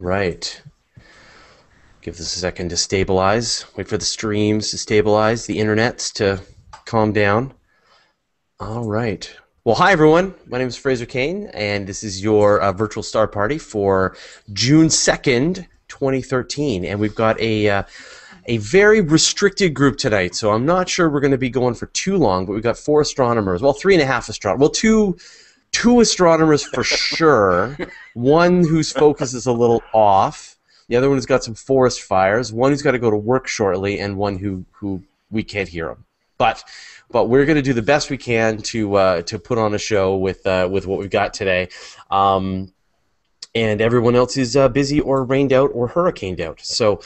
Right. Give this a second to stabilize. Wait for the streams to stabilize, the internets to calm down. All right. Well, hi everyone. My name is Fraser Cain, and this is your uh, virtual star party for June second, 2013. And we've got a uh, a very restricted group tonight, so I'm not sure we're going to be going for too long. But we've got four astronomers. Well, three and a half astronomers. Well, two two astronomers for sure. One whose focus is a little off. The other one who's got some forest fires. One who's got to go to work shortly, and one who who we can't hear him. But but we're going to do the best we can to uh, to put on a show with uh, with what we've got today. Um, and everyone else is uh, busy or rained out or hurricaned out. So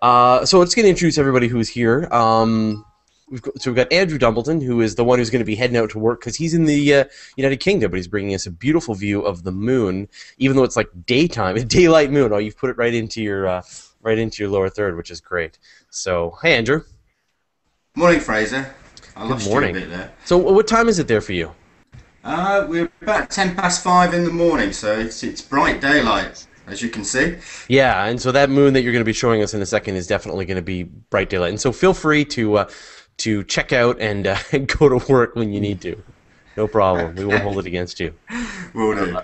uh, so let's get to introduce everybody who's here. Um, we've got, so we've got Andrew Dumbleton, who is the one who's going to be heading out to work because he's in the uh, United Kingdom, but he's bringing us a beautiful view of the moon, even though it's like daytime, a daylight moon. Oh, you've put it right into your uh, right into your lower third, which is great. So, hey, Andrew. Morning, Fraser. I Good morning. you a bit there. So, what time is it there for you? Uh, we're about ten past five in the morning, so it's it's bright daylight, as you can see. Yeah, and so that moon that you're going to be showing us in a second is definitely going to be bright daylight. And so feel free to uh, to check out and uh, go to work when you need to. No problem. We won't hold it against you. Will do.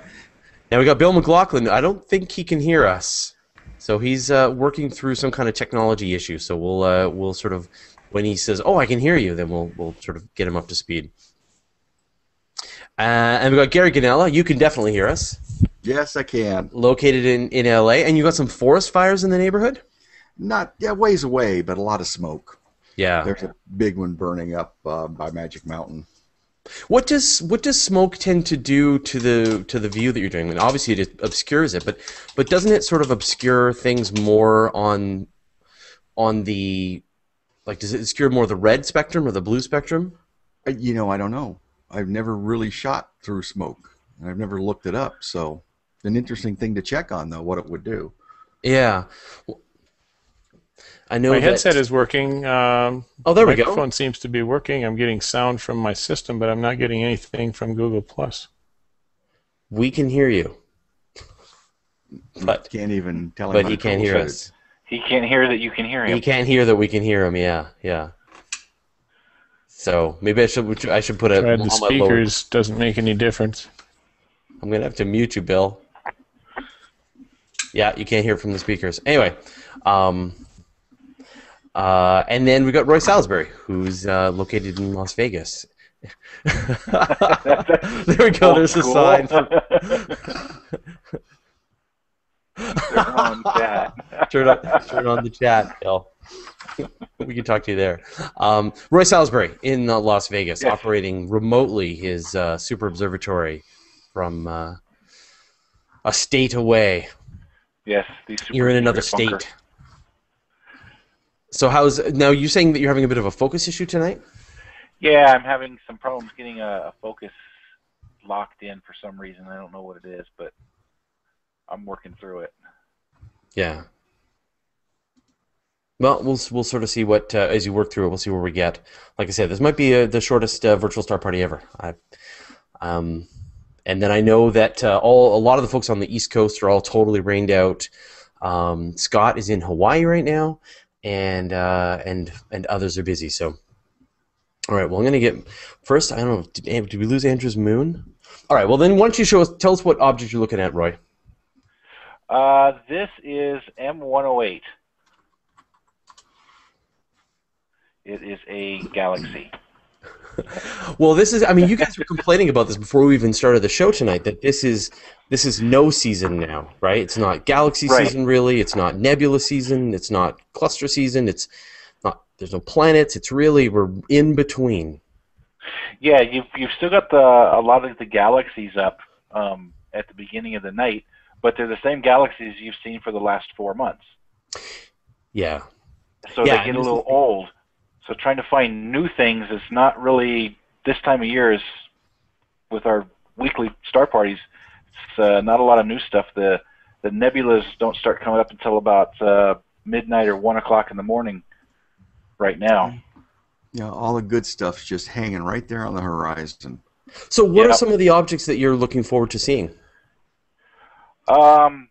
Now we got Bill McLaughlin. I don't think he can hear us, so he's uh, working through some kind of technology issue. So we'll uh, we'll sort of when he says, "Oh, I can hear you," then we'll we'll sort of get him up to speed. Uh, and we got Gary Gonella. You can definitely hear us. Yes, I can. Located in, in LA, and you got some forest fires in the neighborhood. Not yeah, ways away, but a lot of smoke. Yeah. There's a big one burning up uh, by Magic Mountain. What does what does smoke tend to do to the to the view that you're doing? I mean, obviously it obscures it, but but doesn't it sort of obscure things more on on the like does it obscure more the red spectrum or the blue spectrum? Uh, You know, I don't know. I've never really shot through smoke. And I've never looked it up, so an interesting thing to check on though, what it would do. Yeah. Well, I know My that- headset is working. Um, Oh, there we go. microphone seems to be working. I'm getting sound from my system, but I'm not getting anything from Google Plus. we can hear you. But Can't even tell him. but he can't hear troubleshoot. us. He can't hear that you can hear him. He can't hear that we can hear him. Yeah, yeah. So maybe I should I should put a Tried the on lower- speakers, doesn't make any difference. I'm gonna have to mute you, Bill. Yeah, you can't hear from the speakers. Anyway, um, uh, and then we got Roy Salisbury, who's uh, located in Las Vegas. there we go. Old There's a sign. For, Turn on that. turn on, turn on the chat, Bill. we can talk to you there. Um, Roy Salisbury in uh, Las Vegas, Yes. operating remotely his uh, super observatory from uh, a state away. Yes, these super You're in another state. bunker. So how's now? You saying that you're having a bit of a focus issue tonight? Yeah, I'm having some problems getting a, a focus locked in for some reason. I don't know what it is, but I'm working through it. Yeah. Well, we'll we'll sort of see what uh, as you work through it. We'll see where we get. Like I said, this might be uh the shortest uh, virtual star party ever. I, um, and then I know that uh, all a lot of the folks on the East Coast are all totally rained out. Um, Scott is in Hawaii right now, and uh, and and others are busy. So, all right. Well, I'm gonna get first. I don't know. Did, did we lose Andrew's moon? All right. Well, then why don't you show us? Tell us what object you're looking at, Roy. Uh, this is M108. It is a galaxy. Well, this is. I mean, you guys were complaining about this before we even started the show tonight. That this is this is no season now, right? It's not galaxy Right. season really. It's not nebula season. It's not cluster season. It's not. There's no planets. It's really we're in between. Yeah, you've you've still got the a lot of the galaxies up um, at the beginning of the night, but they're the same galaxies you've seen for the last four months. Yeah. So Yeah, they get a little old. So trying to find new things is not really this time of year is with our weekly star parties. It's uh, not a lot of new stuff. The the nebulas don't start coming up until about uh, midnight or one o'clock in the morning. Right now, You know, all the good stuff's just hanging right there on the horizon. So, what are some of the objects that you're looking forward to seeing? um,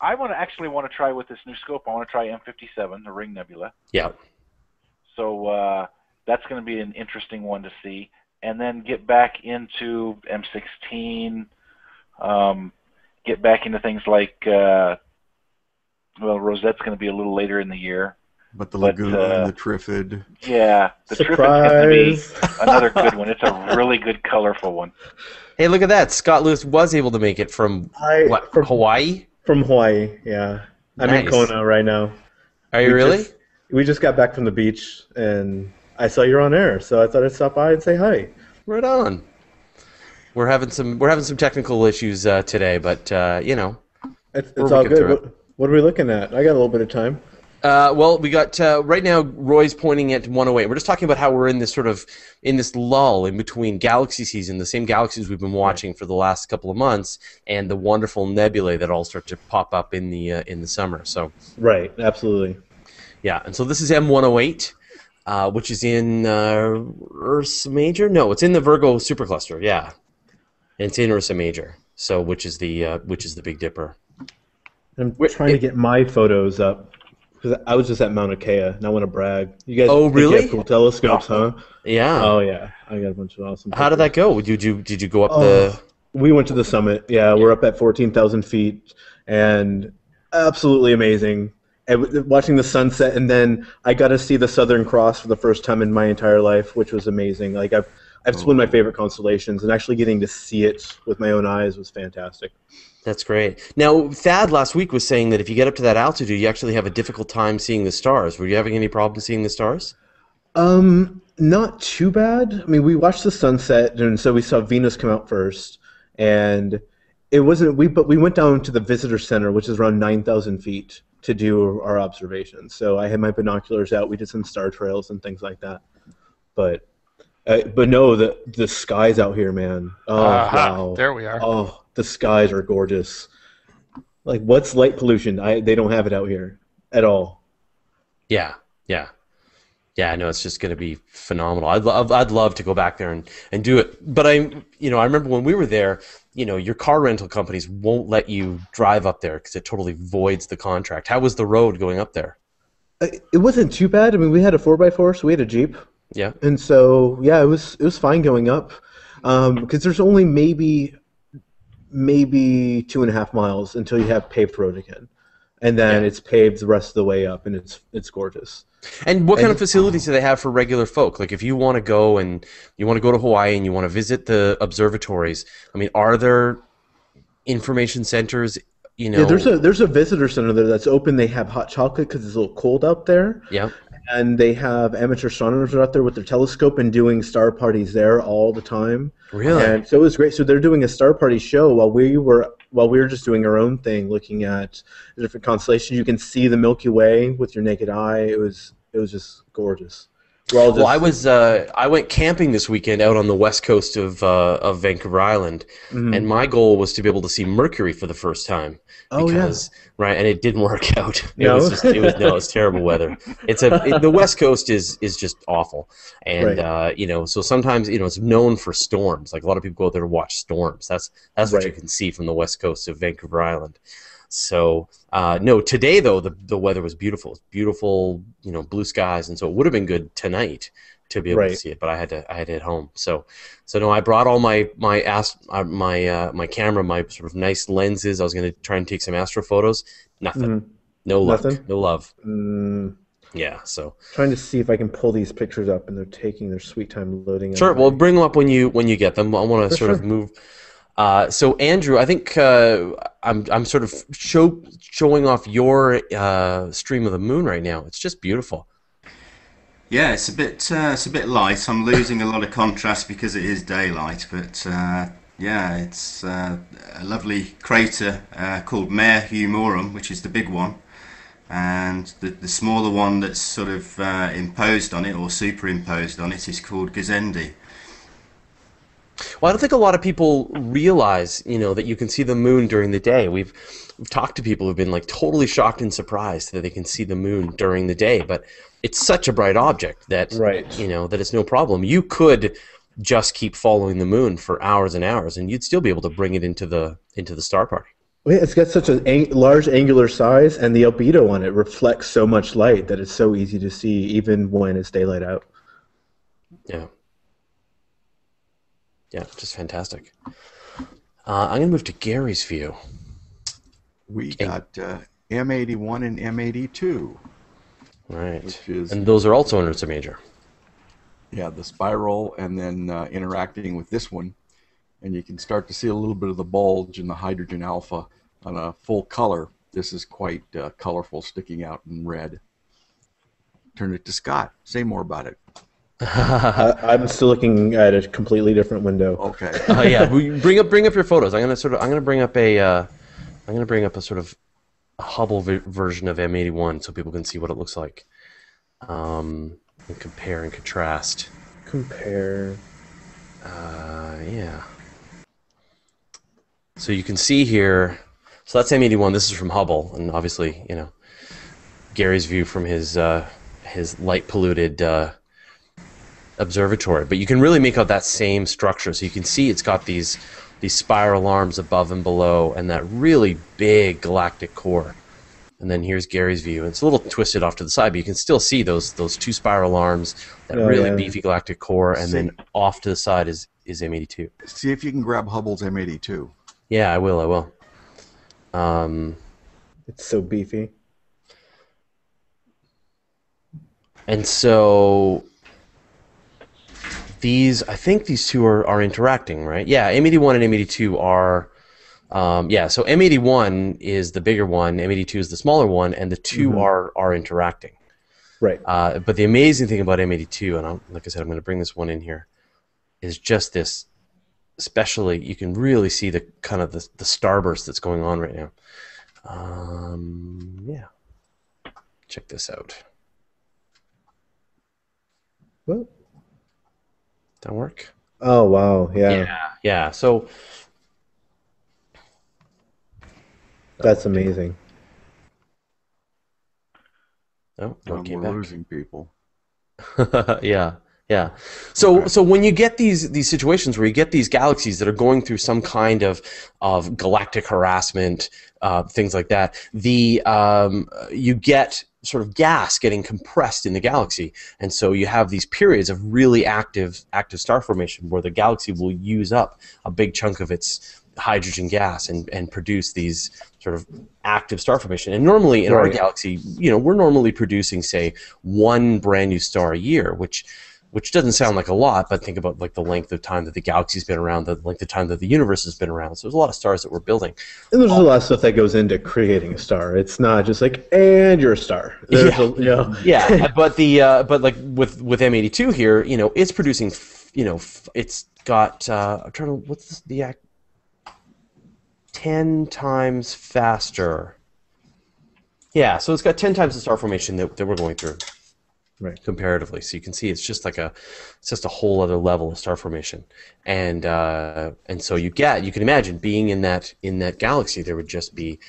I want to actually want to try with this new scope. I want to try M57, the Ring Nebula. Yeah. So uh, that's going to be an interesting one to see, and then get back into M16. Um, get back into things like uh, well, Rosette's going to be a little later in the year. But the But, uh, and the Trifid. Yeah, the Trifid's going to be another good one. It's a really good, colorful one. Hey, look at that! Scott Lewis was able to make it from I, what from, Hawaii. from Hawaii, yeah. I'm in Kona right now. Are you We really? just- we just got back from the beach, and I saw you're on air, so I thought I'd stop by and say hi. Right on. We're having some we're having some technical issues uh, today, but uh, you know. It's, it's all good. What, what are we looking at? I got a little bit of time. Uh, well, we got uh, right now. Roy's pointing at 108. We're just talking about how we're in this sort of in this lull in between galaxy season, the same galaxies we've been watching for the last couple of months, and the wonderful nebulae that all start to pop up in the uh, in the summer. So Right, absolutely. Yeah, and so this is M108, uh, which is in uh, Ursa Major. No, it's in the Virgo supercluster. Yeah, and it's in Ursa Major. So which is the uh, which is the Big Dipper. I'm trying to get my photos up because I was just at Mauna Kea, and I want to brag. You guys, Oh, think you really? have cool telescopes, huh? Yeah. Oh yeah, I got a bunch of awesome. How did that go? Did you did you go up Oh, the? We went to the summit. Yeah, we're up at 14,000 feet and absolutely amazing. And watching the sunset, and then I got to see the Southern Cross for the first time in my entire life, which was amazing. Like I've, it's one of my favorite constellations, and actually getting to see it with my own eyes was fantastic. That's great. Now, Thad last week was saying that if you get up to that altitude, you actually have a difficult time seeing the stars. Were you having any problem seeing the stars? Um, not too bad. I mean, we watched the sunset, and so we saw Venus come out first, and it wasn't we. But we went down to the visitor center, which is around nine thousand feet, to do our observations. So I had my binoculars out. We did some star trails and things like that. But, uh, but no, the the skies out here, man. Oh Aha, wow. There we are. Oh, the skies are gorgeous. Like, what's light pollution? I they don't have it out here at all. Yeah, yeah, yeah. I know it's just going to be phenomenal. I'd love, I'd love to go back there and, and do it. But I, you know, I remember when we were there. You know, your car rental companies won't let you drive up there because it totally voids the contract. How was the road going up there? Uh, It wasn't too bad. I mean, we had a four x four, so we had a jeep. Yeah. and so yeah, it was it was fine going up because there's only maybe maybe two and a half miles until you have paved road again, and then Yeah. it's paved the rest of the way up, and it's it's gorgeous. And what kind And- of facilities do they have for regular folk? Like, if you want to go and you want to go to Hawaii and you want to visit the observatories, I mean, are there information centers? You know, Yeah, there's a there's a visitor center there that's open. They have hot chocolate because it's a little cold out there, yeah. And they have amateur astronomers out there with their telescope and doing star parties there all the time. Really? And so it was great. So they're doing a star party show while we were while we were just doing our own thing, looking at different constellations. You can see the Milky Way with your naked eye. It was it was just gorgeous. We're just, Well, I was uh, I went camping this weekend out on the west coast of uh, of Vancouver Island, Mhm. and my goal was to be able to see Mercury for the first time. oh yeah, Because right, and it didn't work out. No? It was just it was no, it's terrible weather. It's a it- the west coast is is just awful, and Right. uh, you know so sometimes you know it's known for storms. Like a lot of people go out there to watch storms. That's that's what you can see from the west coast of Vancouver Island. So uh, no, today though the the weather was beautiful. It's beautiful, you know, blue skies, and so it would have been good tonight to be able to see it. But I had to I had to head home. So so no, I brought all my my ast- uh, my uh, my camera, my sort of nice lenses. I was going to try and take some astro photos. Nothing. Mhm. No luck. Nothing? No love. Mm, Yeah. So trying to see if I can pull these pictures up, and they're taking their sweet time loading. sure. Well, bring them up when you when you get them. I want to For sort of move. Uh, so Andrew, I think uh, I'm I'm sort of show showing off your uh, stream of the moon right now. It's just beautiful. Yeah, it's a bit uh, it's a bit light. I'm losing a lot of contrast because it is daylight, but uh, yeah, it's uh, a lovely crater called Mare Humorum, which is the big one, and the the smaller one that's sort of imposed on it or superimposed on it is called Gassendi. Well, I don't think a lot of people realize, you know, that you can see the moon during the day. We've we've talked to people who've been like totally shocked and surprised that they can see the moon during the day, but it's such a bright object that Right. you know that it's no problem. You could just keep following the moon for hours and hours, and you'd still be able to bring it into the into the star party. Well, It's got such a ang- large angular size, and the albedo on it reflects so much light that it's so easy to see, even when it's daylight out. Yeah. Yeah, just fantastic. Uh, I'm going to move to Gary's view. We got uh, M81 and M82, Right. which is And those are also Ursa Major. yeah the spiral, and then uh, interacting with this one, and you can start to see a little bit of the bulge in the hydrogen alpha on a full color. This is quite uh, colorful, sticking out in red. Turn it to Scott. Say more about it. I, I'm still looking at a completely different window. Okay. uh, yeah, bring up bring up your photos. I'm gonna sort of I'm gonna bring up a uh, I'm gonna bring up a sort of a Hubble version of M81 so people can see what it looks like. Um, and compare and contrast. Compare. Uh, yeah. So you can see here. So that's M81. This is from Hubble, and obviously, you know, Gary's view from his uh, his light polluted uh, observatory. But you can really make out that same structure. So you can see it's got these these spiral arms above and below, and that really big galactic core. And then here's Gary's view. It's a little twisted off to the side, but you can still see those those two spiral arms, that Oh, really yeah. beefy galactic core, and then off to the side is is M82. see if you can grab Hubble's M82. Yeah, I will. I will. Um, It's so beefy. and so these, I think these two are, are interacting, right? Yeah, M81 and M82 are. Um, yeah, so M81 is the bigger one, M82 is the smaller one, and the 2 Mhm. are are interacting. Right. Uh, but the amazing thing about M82, and I'm, like I said, I'm going to bring this one in here, is just this. Especially, you can really see the kind of the, the starburst that's going on right now. Um, yeah, check this out. What? That work? Oh wow, yeah, yeah. Yeah. So that's amazing. oh, no, Um, we're back. losing people. yeah, yeah. So Okay. so when you get these these situations where you get these galaxies that are going through some kind of of galactic harassment, uh, things like that, the um, you get sort of gas getting compressed in the galaxy, and so you have these periods of really active active star formation where the galaxy will use up a big chunk of its hydrogen gas and, and produce these sort of active star formation. And normally in our galaxy, you know, we're normally producing, say, one brand new star a year, which which doesn't sound like a lot, but think about like the length of time that the galaxy's been around, the length of time that the universe has been around. So there's a lot of stars that we're building. And there's a lot of stuff that goes into creating a star. It's not just like, and you're a star. There's Yeah. a, you know, Yeah, but the uh, but like with with M82 here, you know, it's producing, f- you know, f- it's got uh, I'm trying to what's this, the act ten times faster. Yeah, so it's got ten times the star formation that, that we're going through. Right. Comparatively, so you can see it's just like a, it's just a whole other level of star formation, and uh, and so you get, you can imagine being in that in that galaxy, there would just be,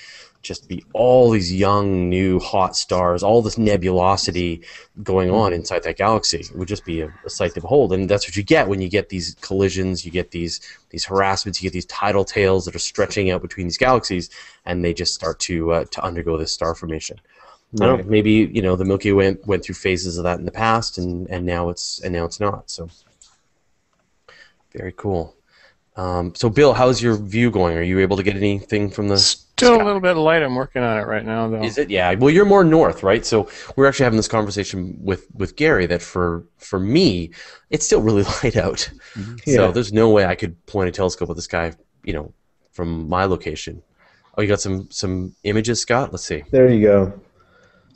just be all these young, new, hot stars, all this nebulosity going on inside that galaxy. It would just be a, a sight to behold, and that's what you get when you get these collisions, you get these these harassments, you get these tidal tails that are stretching out between these galaxies, and they just start to uh, to undergo this star formation. I don't know, maybe you know the Milky Way went, went through phases of that in the past, and, and now it's and now it's not. So very cool. Um, so Bill, how's your view going? Are you able to get anything from the? Still sky? a little bit of light. I'm working on it right now, though. Is it? Yeah. Well, you're more north, right? So we're actually having this conversation with with Gary that for for me, it's still really light out. So Yeah. there's no way I could point a telescope at the sky, you know, from my location. Oh, you got some some images, Scott? Let's see. There you go.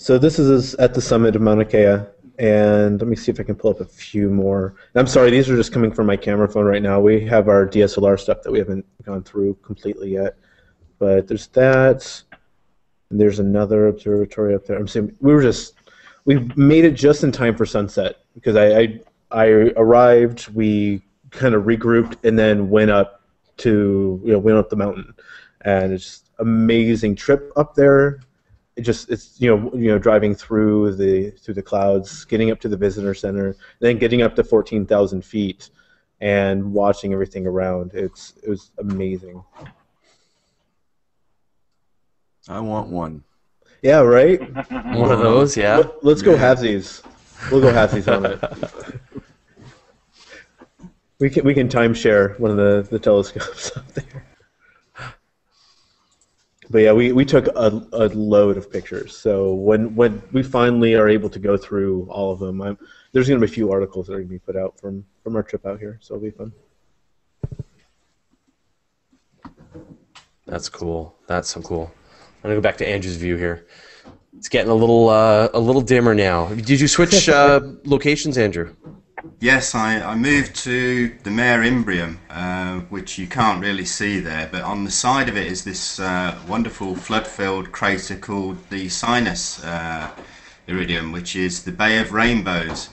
So this is at the summit of Mauna Kea, and let me see if I can pull up a few more. I'm sorry, these are just coming from my camera phone right now. We have our DSLR stuff that we haven't gone through completely yet, but there's that. And there's another observatory up there. I'm saying we were just we made it just in time for sunset because I I, I arrived, we kind of regrouped, and then went up to you know went up the mountain, and it's just amazing trip up there it just it's you know you know driving through the through the clouds, getting up to the visitor center, then getting up to fourteen thousand feet, and watching everything around. It's it was amazing. I want one. Yeah, right. One of those, yeah. Let, us go halvesies. We'll go halvesies on it. We can we can timeshare one of the, the telescopes up there. But yeah, we, we took a, a load of pictures. So when when we finally are able to go through all of them, I'm, there's going to be a few articles that are going to be put out from from our trip out here. So it'll be fun. That's cool. That's so cool. I'm gonna go back to Andrew's view here. It's getting a little uh, a little dimmer now. Did you switch uh, locations, Andrew? Yes, I, I moved to the Mare Imbrium, uh, which you can't really see there, but on the side of it is this uh, wonderful flood-filled crater called the Sinus uh, Iridum, which is the Bay of Rainbows.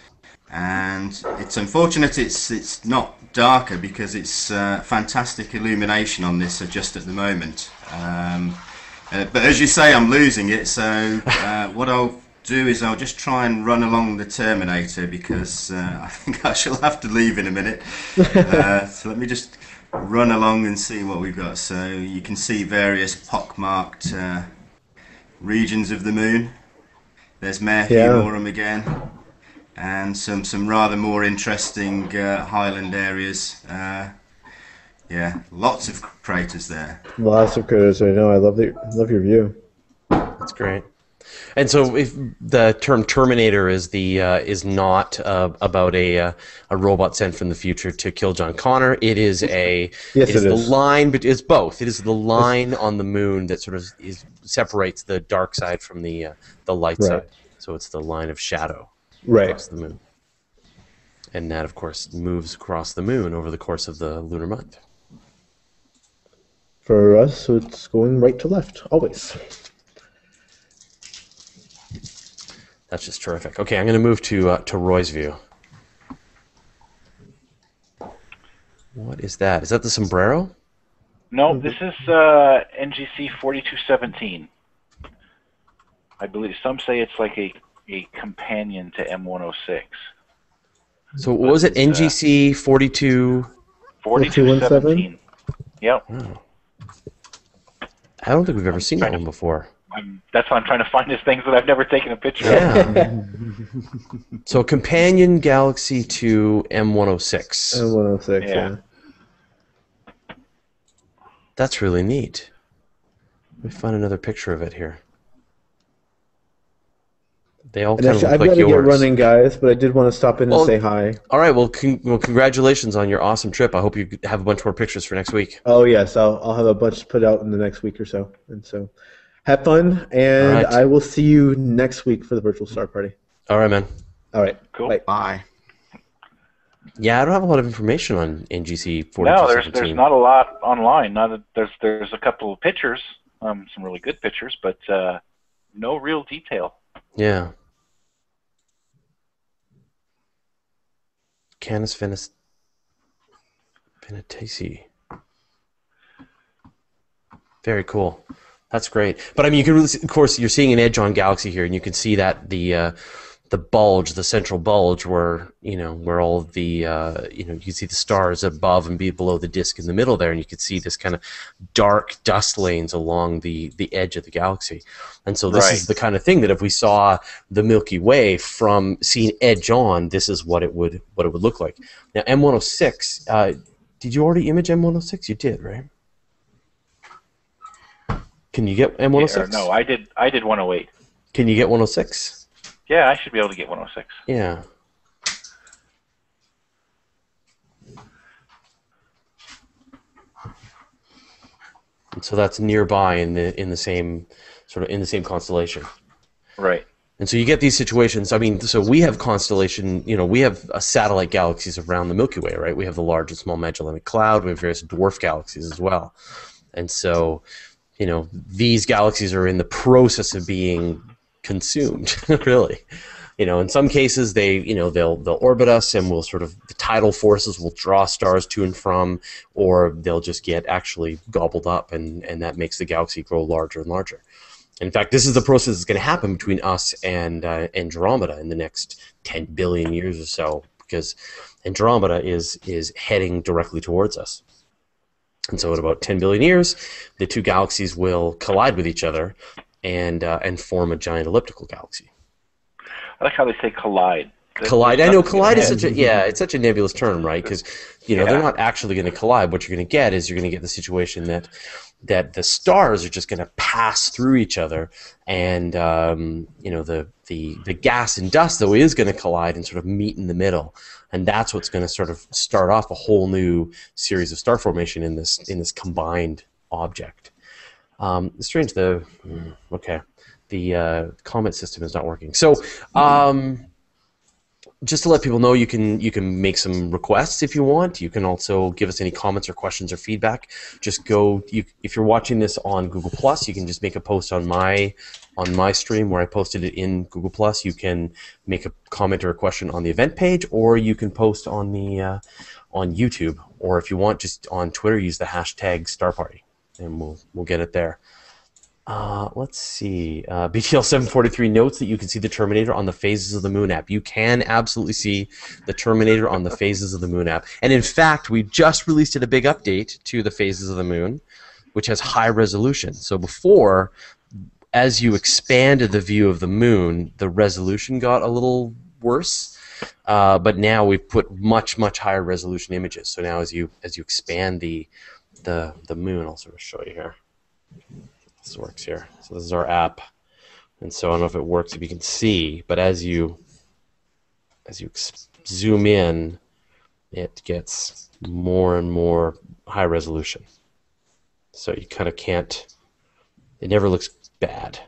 And it's unfortunate it's it's not darker because it's uh, fantastic illumination on this just at the moment. Um, uh, but as you say, I'm losing it, so what I'll do is I'll just try and run along the Terminator because uh, I think I shall have to leave in a minute. Uh, so let me just run along and see what we've got. So you can see various pockmarked uh, regions of the moon. There's Mare Yeah. Humorum again, and some some rather more interesting uh, highland areas. Uh, yeah, lots of craters there. Lots of craters. I know. I love the love your view. That's great. And so, if the term Terminator is the uh, is not uh, about a uh, a robot sent from the future to kill John Connor, it is a Yes, it is it the line, but it's both. It is the line on the moon that sort of is separates the dark side from the uh, the light Right. side. So it's the line of shadow Right. across the moon, and that, of course, moves across the moon over the course of the lunar month. For us, it's going right to left always. That's just terrific. Okay, I'm going to move to uh, to Roy's view. What is that? Is that the sombrero? No, this is uh, NGC 4217. I believe some say it's like a, a companion to M106. So what was it? Uh, NGC 42. 4217. Yep. I don't think we've ever seen that one before. I'm, that's why I'm trying to find is things that I've never taken a picture of. Yeah. so companion galaxy to M106. And 106. Yeah. Yeah. That's really neat. Let me find another picture of it here. They all And kind of look I've like got to get running, guys, but I did want to stop in and say hi. All right. Well, con- well, congratulations on your awesome trip. I hope you have a bunch more pictures for next week. Oh yes, I'll I'll have a bunch put out in the next week or so, and so have fun, and All right. I will see you next week for the virtual star party. All right, man. All right, Cool. Bye. Bye. Yeah, I don't have a lot of information on NGC 4217. No, there's there's not a lot online. Not a, there's there's a couple of pictures, um, some really good pictures, but uh, no real detail. Yeah. Canis Venus Venatici. Very cool. That's great. But I mean, you can really, see, of course, you're seeing an edge on Galaxy here, and you can see that the uh, the bulge, the central bulge, where you know where all the uh, you know you can see the stars above and be below the disk in the middle there, and you can see this kind of dark dust lanes along the the edge of the galaxy. And so this is the kind of thing that if we saw the Milky Way from seen edge on, this is what it would what it would look like. Now M106, uh, did you already image M106? You did, right? Can you get M106? Yeah, no, I did I did 108. Can you get 106? Yeah, I should be able to get 106. Yeah. And so that's nearby in the in the same sort of in the same constellation. Right. And so you get these situations. I mean, so we have constellation, you know, we have uh, satellite galaxies around the Milky Way, right? We have the large and small Magellanic Cloud. We have various dwarf galaxies as well. And so, you know, these galaxies are in the process of being consumed, really. You know, in some cases, they, you know, they'll they'll orbit us, and we'll sort of the tidal forces will draw stars to and from, or they'll just get actually gobbled up, and and that makes the galaxy grow larger and larger. In fact, this is the process that's going to happen between us and uh, Andromeda in the next 10 billion years or so, because Andromeda is is heading directly towards us. And so, in about 10 billion years, the two galaxies will collide with each other and uh, and form a giant elliptical galaxy. I like how they say collide. Collide. I know collide is such a yeah, it's such a nebulous term, right? Because you know they're not actually going to collide. What you're going to get is you're going to get the situation that that the stars are just going to pass through each other, and um, you know the the the gas and dust though is going to collide and sort of meet in the middle, and that's what's going to sort of start off a whole new series of star formation in this in this combined object. Um, strange. The hmm, okay, the uh, system is not working. So. Um, just to let people know, you can you can make some requests if you want. You can also give us any comments or questions or feedback. Just go. You, if you're watching this on Google Plus, you can just make a post on my on my stream where I posted it in Google Plus. You can make a comment or a question on the event page, or you can post on the uh, on YouTube, or if you want, just on Twitter, use the hashtag Star Party, and we'll we'll get it there. Uh, let's see. Uh, BTL 743 notes that you can see the Terminator on the Phases of the Moon app. You can absolutely see the Terminator on the Phases of the Moon app. And in fact, we just released it a big update to the Phases of the Moon, which has high resolution. So before, as you expanded the view of the moon, the resolution got a little worse. Uh, but now we've put much, much higher resolution images. So now as you as you expand the the the moon, I'll sort of show you here this works here. So this is our app, and so I don't know if it works if you can see, but as you as you zoom in, it gets more and more high resolution. So you kind of can't. It never looks bad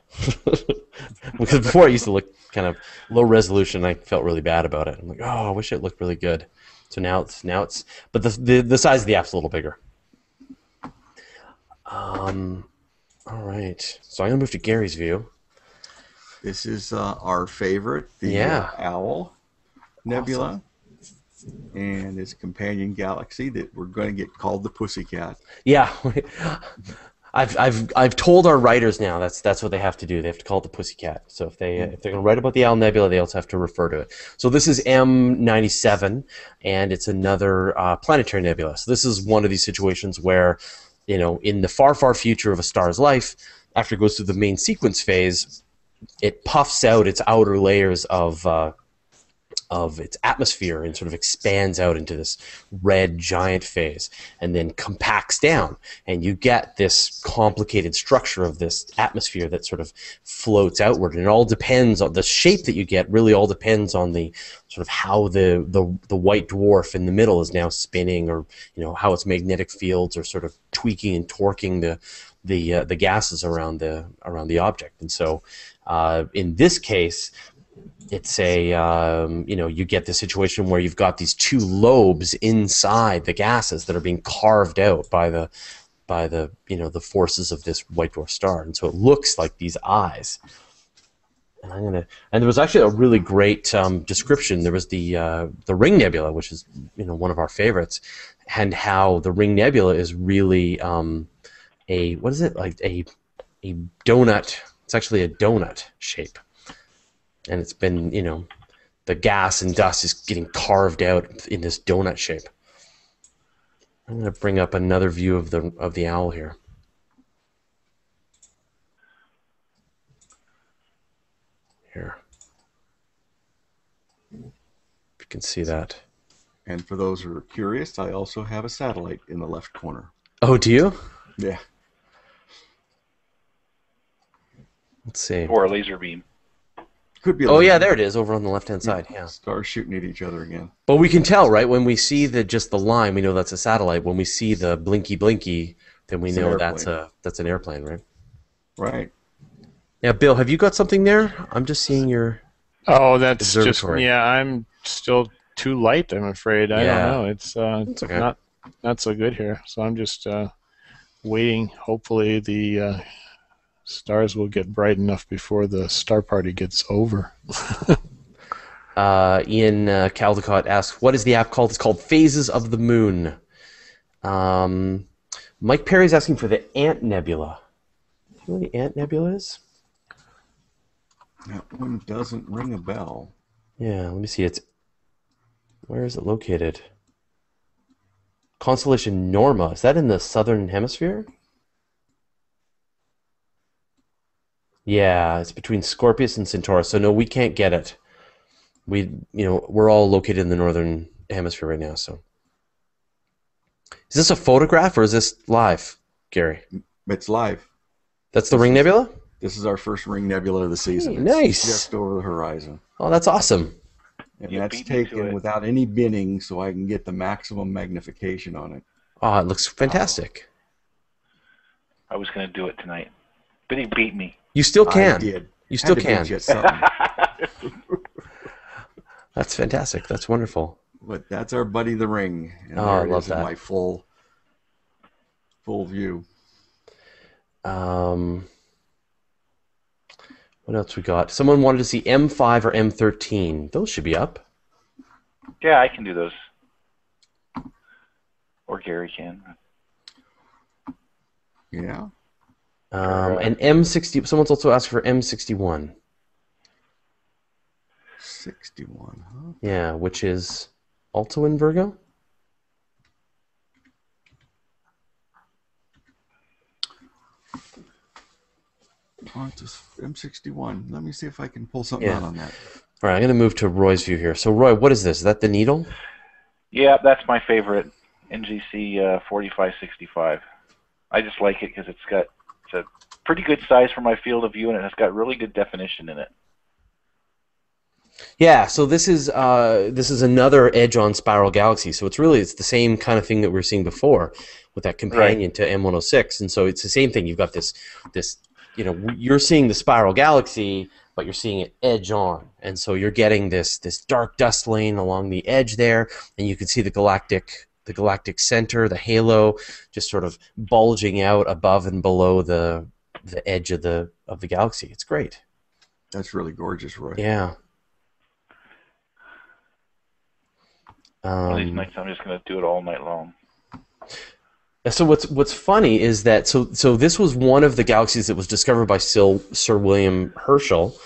because before it used to look kind of low resolution. I felt really bad about it. I'm like, oh, I wish it looked really good. So now it's now it's, but the the, the size of the app's a little bigger. Um, all right. So I'm gonna move to Gary's view. This is uh, our favorite, the Yeah. Owl Nebula, and its companion galaxy that we're going to get called the Pussycat. Yeah, I've I've I've told our writers now that's that's what they have to do. They have to call it the Pussycat. So if they if they're going to write about the Owl Nebula, they also have to refer to it. So this is M97, and it's another uh, planetary nebula. So this is one of these situations where, you know, in the far far future of a star's life, after it goes through the main sequence phase, it puffs out its outer layers of uh, of its atmosphere and sort of expands out into this red giant phase and then compacts down. And you get this complicated structure of this atmosphere that sort of floats outward. And it all depends on the shape that you get really all depends on the sort of how the the, the white dwarf in the middle is now spinning or you know how its magnetic fields are sort of tweaking and torquing the the uh, the gases around the around the object. And so uh, in this case it's a um, you know you get the situation where you've got these two lobes inside the gases that are being carved out by the by the you know the forces of this white dwarf star. And so it looks like these eyes. And I'm gonna and there was actually a really great um, description. There was the uh, the ring nebula which is you know one of our favorites and how the ring nebula is really um, a what is it? Like a a donut. It's actually a donut shape and it's been you know the gas and dust is getting carved out in this donut shape. I'm going to bring up another view of the of the owl here. Here. If you can see that. And for those who are curious, I also have a satellite in the left corner. Oh, do you? Yeah. Let's see. Or a laser beam. Could be. Oh yeah, there it is over on the left hand side. Yeah. Stars shooting at each other again. But we can tell, right? When we see the just the line, we know that's a satellite. When we see the blinky blinky, then we It's know that's a that's an airplane, right? Right. Yeah, Bill, have you got something there? I'm just seeing your. Oh, that's just yeah. I'm still too light. I'm afraid. I Yeah. don't know. It's uh, It's okay. not not so good here. So I'm just uh, waiting. Hopefully the uh, stars will get bright enough before the star party gets over. Uh, Ian uh, Caldecott asks, "What is the app called?" It's called Phases of the Moon. Um, Mike Perry's asking for the Ant Nebula. Do you know what the Ant Nebula is? That one doesn't ring a bell. Yeah, let me see. It's where is it located? constellation Norma. Is that in the southern hemisphere? Yeah, it's between Scorpius and Centaurus. So no, we can't get it. We, you know, we're all located in the northern hemisphere right now. So, is this a photograph or is this live, Gary? It's live. That's the Ring Nebula. This is our first ring nebula of the season. Hey, It's nice. just over the horizon. Oh, that's awesome. And You that's beat me to taken without any binning so I can get the maximum magnification on it. Oh, it looks fantastic. I was going to do it tonight, but he beat me. You still I can. did. You still can. beat you at something. That's fantastic. That's wonderful. but that's our buddy the ring. And Oh, I it love in that. my full full view. Um, what else we got? Someone wanted to see M5 or M13. Those should be up. Yeah, I can do those. Or Gary can. Yeah. Um, and M60. Someone's also asked for M61. 61, huh? Yeah, which is also in Virgo. It's just M61. Let me see if I can pull something Yeah. out on that. All right, I'm going to move to Roy's view here. So, Roy, what is this? Is that the needle? Yeah, that's my favorite NGC uh, 4565. I just like it because it's got it's a pretty good size for my field of view and it's got really good definition in it. Yeah, so this is uh, this is another edge on Spiral Galaxy. So it's really it's the same kind of thing that we were seeing before with that companion to M106, and so it's the same thing. You've got this this you know you're seeing the Spiral Galaxy, but you're seeing it edge on, and so you're getting this this dark dust lane along the edge there, and you can see the galactic the galactic center, the halo, just sort of bulging out above and below the the edge of the of the galaxy. It's great. That's really gorgeous, Roy. Yeah. One of these Um, nights I'm just going to do it all night long. so what's what's funny is that so so this was one of the galaxies that was discovered by Sir, Sir William Herschel,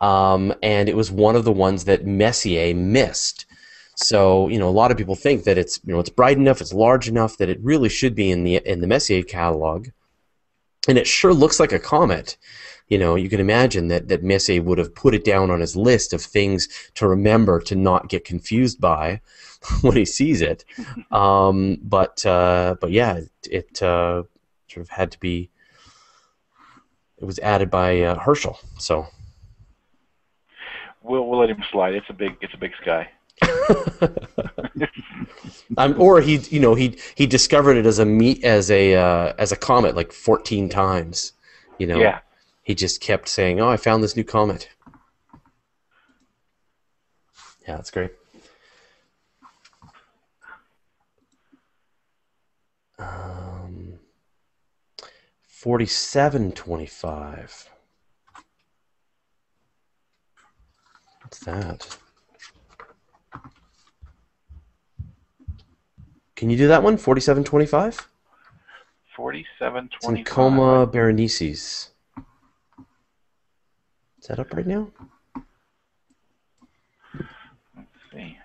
um, and it was one of the ones that Messier missed. So you know a lot of people think that it's you know it's bright enough, it's large enough that it really should be in the in the Messier catalog, and it sure looks like a comet. You know, you can imagine that that Messier would have put it down on his list of things to remember to not get confused by when he sees it. Um, but uh, but yeah, it, uh, sort of had to be. It was added by uh, Herschel, so We'll we'll let him slide. It's a big it's a big sky. Um, or he you know he he discovered it as a meet as a uh, as a comet like 14 times. You know, Yeah. he just kept saying, "Oh, I found this new comet." Yeah, that's great. Um, forty-seven twenty-five. What's that? Can you do that one? Forty-seven twenty-five. Forty-seven It's in. Coma Berenices. Is that up right now? Let's See.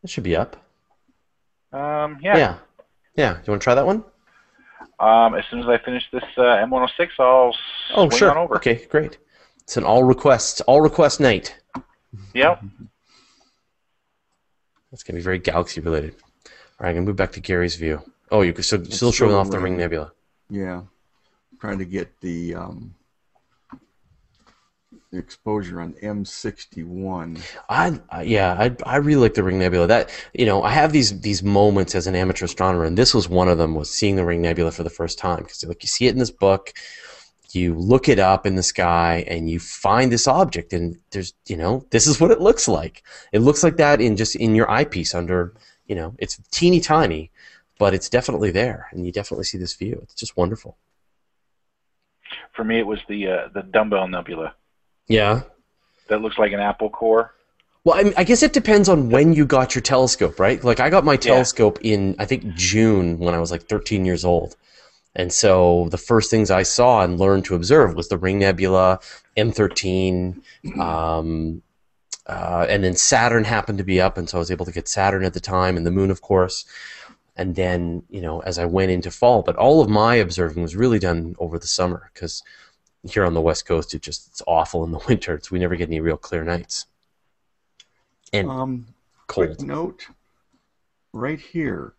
That should be up. Um, yeah. Yeah. Yeah. You want to try that one? Um, as soon as I finish this uh, M106, I'll Oh, swing sure. on over. Okay, great. It's an all request, all request night. Yep. That's gonna be very galaxy related. All right, I'm gonna move back to Gary's view. Oh, you're still, still still showing off the ring. Ring Nebula. Yeah. Trying to get the um, the exposure on M61. I, I yeah, I, I really like the Ring Nebula. That you know, I have these these moments as an amateur astronomer, and this was one of them. Was seeing the Ring Nebula for the first time because like you see it in this book, you look it up in the sky, and you find this object, and there's you know, this is what it looks like. It looks like that in just in your eyepiece under you know, it's teeny tiny, but it's definitely there, and you definitely see this view. It's just wonderful. For me, it was the uh, the dumbbell nebula Yeah. that looks like an apple core. Well, I, mean, I guess it depends on when you got your telescope, right? Like I got my telescope in I think June when I was like 13 years old, and so the first things I saw and learned to observe was the Ring Nebula, M13, um, uh, and then Saturn happened to be up, and so I was able to get Saturn at the time, and the Moon, of course. And then, you know, as I went into fall, but all of my observing was really done over the summer because here on the West Coast, it just it's awful in the winter. It's, we never get any real clear nights and Um, cold. quick note, right here.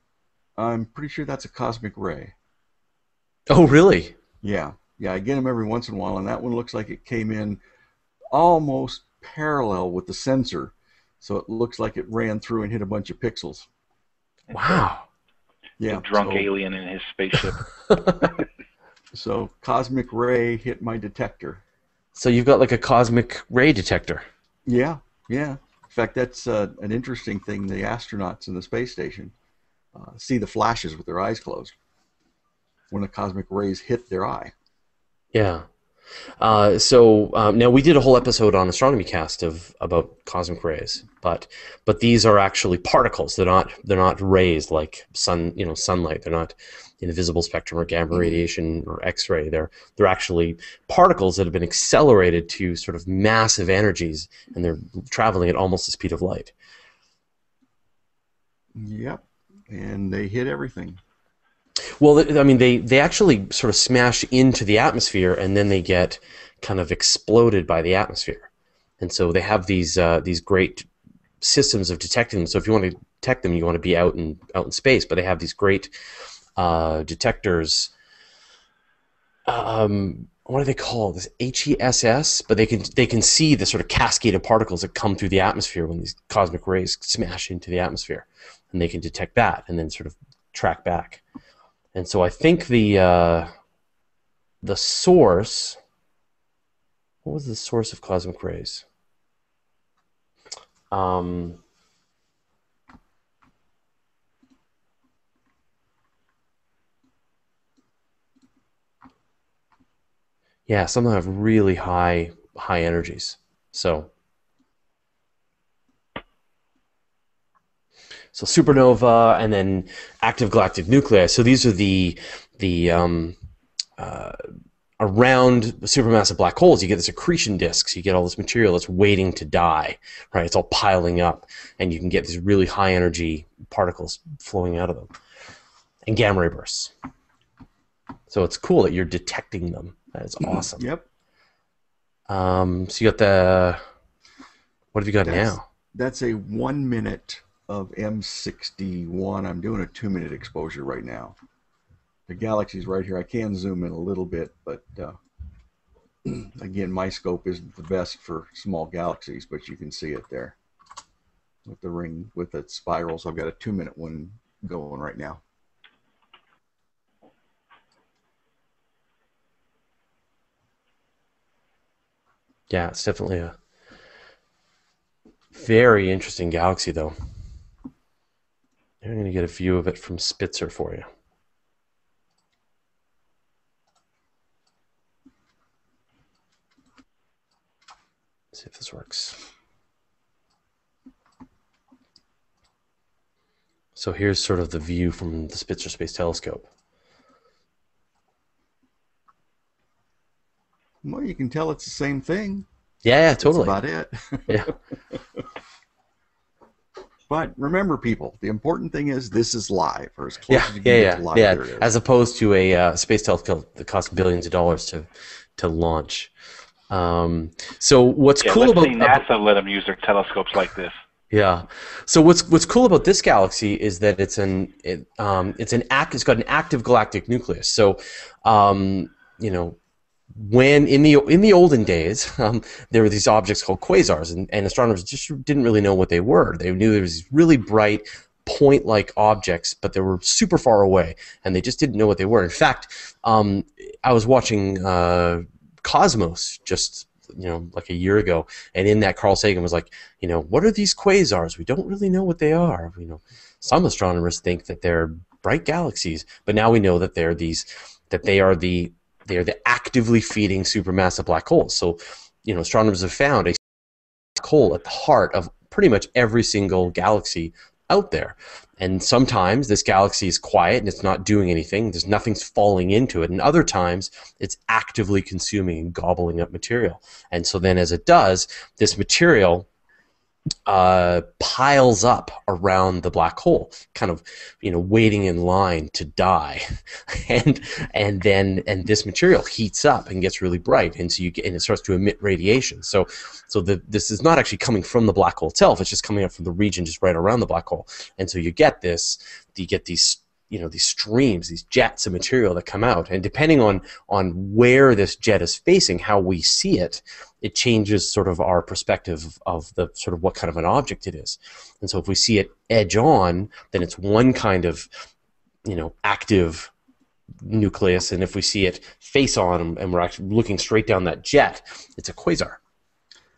I'm pretty sure that's a cosmic ray. Oh, really? Yeah, yeah, I get them every once in a while, and that one looks like it came in almost parallel with the sensor, so it looks like it ran through and hit a bunch of pixels. Wow. Yeah, a drunk so, alien in his spaceship. so cosmic ray hit my detector. So you've got like a cosmic ray detector. Yeah, yeah. In fact, that's uh, an interesting thing. The astronauts in the space station uh, see the flashes with their eyes closed when the cosmic rays hit their eye. Yeah. Uh, so um, now we did a whole episode on astronomy cast of about cosmic rays, but but these are actually particles. They're not they're not rays like sun you know sunlight. They're not in the visible spectrum or gamma radiation or X-ray. They're they're actually particles that have been accelerated to sort of massive energies, and they're traveling at almost the speed of light. Yep, and they hit everything. Well, I mean, they, they actually sort of smash into the atmosphere and then they get kind of exploded by the atmosphere. And so they have these uh, these great systems of detecting them. So if you want to detect them, you want to be out in out in space. But they have these great uh, detectors. Um, what are they called? This HESS, but they can they can see the sort of cascade of particles that come through the atmosphere when these cosmic rays smash into the atmosphere, and they can detect that and then sort of track back. And so I think the uh, the source. What was the source of cosmic rays? Um, yeah, some have really high high energies. So so supernova and then active galactic nuclei. So these are the the um, uh, around supermassive black holes. You get this accretion disks. You get all this material that's waiting to die. Right? It's all piling up, and you can get these really high energy particles flowing out of them, and gamma ray bursts. So it's cool that you're detecting them. That's awesome. Yep, Um, so you got the. What have you got That's- now? that's a one minute of M61. I'm doing a two minute exposure right now. The galaxy's right here. I can zoom in a little bit, but uh, again, my scope isn't the best for small galaxies, but you can see it there with the ring with its spirals. I've got a two minute one going right now. Yeah, it's definitely a very interesting galaxy, though. I'm going to get a view of it from Spitzer for you. See if this works. So here's sort of the view from the Spitzer Space Telescope. Well, you can tell it's the same thing. Yeah, yeah, That's totally. about it. Yeah. But remember, people, the important thing is this is live, or as close Yeah, as you can yeah, get yeah, to live. yeah. there it is. As opposed to a uh, space telescope that costs billions of dollars to to launch. Um, so what's Yeah, cool let's about NASA let them use their telescopes like this. yeah. So what's what's cool about this galaxy is that it's an it, um, it's an act it's got an active galactic nucleus. So um, you know when in the in the olden days um, there were these objects called quasars and, and astronomers just didn't really know what they were. They knew there was these really bright point-like objects, but they were super far away, and they just didn't know what they were. In fact, um, I was watching uh, Cosmos just you know like a year ago, and in that Carl Sagan was like, you know, what are these quasars? We don't really know what they are. You know, some astronomers think that they're bright galaxies, but now we know that they're these that they are the they are the actively feeding supermassive black holes. So, you know, astronomers have found a black hole at the heart of pretty much every single galaxy out there. And sometimes this galaxy is quiet and it's not doing anything. There's nothing's falling into it. And other times it's actively consuming and gobbling up material. And so then as it does, this material uh, piles up around the black hole, kind of, you know, waiting in line to die, and and then and this material heats up and gets really bright, and so you get and it starts to emit radiation. So, so the this is not actually coming from the black hole itself; it's just coming up from the region just right around the black hole, and so you get this, you get these you know these streams these jets of material that come out. And depending on on where this jet is facing how we see it it changes sort of our perspective of the sort of what kind of an object it is. And so if we see it edge on then it's one kind of you know active nucleus. And if we see it face on and we're actually looking straight down that jet it's a quasar.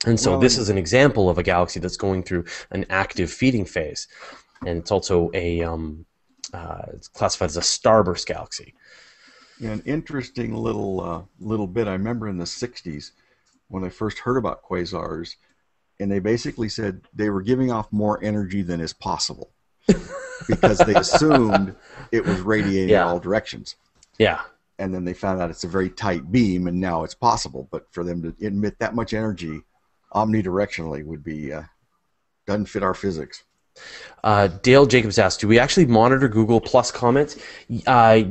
And so Well, this is an example of a galaxy that's going through an active feeding phase. And it's also a um, uh, it's classified as a starburst galaxy. An interesting little uh, little bit. I remember in the '60s when I first heard about quasars, and they basically said they were giving off more energy than is possible because they assumed it was radiating Yeah. in all directions. Yeah, And then they found out it's a very tight beam, and now it's possible. But for them to emit that much energy omnidirectionally would be uh, doesn't fit our physics. Uh, Dale Jacobs asked, "Do we actually monitor Google Plus comments?" Uh,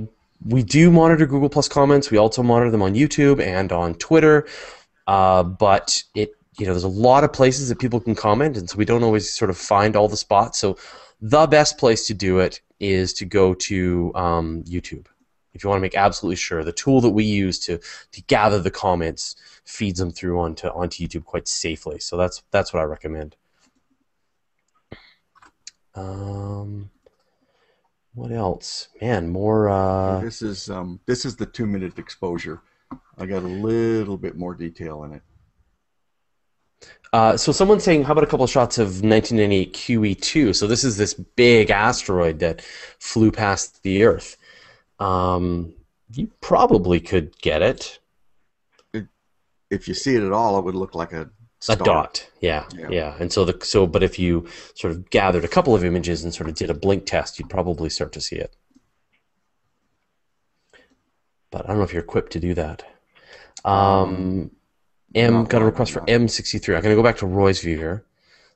we do monitor Google Plus comments. We also monitor them on YouTube and on Twitter. Uh, but it, you know, there's a lot of places that people can comment, and so we don't always sort of find all the spots. So the best place to do it is to go to um, YouTube. If you want to make absolutely sure, the tool that we use to to gather the comments feeds them through onto onto YouTube quite safely. So that's that's what I recommend. Um, what else? Man, more. Uh, this is um, this is the two minute exposure. I got a little bit more detail in it. uh, so someone's saying, how about a couple of shots of 1998 QE2? So this is this big asteroid that flew past the Earth. Um, you probably could get it. If you see it at all, it would look like a A dot, yeah, Yeah. yeah, And so the so, but if you sort of gathered a couple of images and sort of did a blink test, you'd probably start to see it. But I don't know if you're equipped to do that. Um, M not got a request for. M63. I'm gonna go back to Roy's view here.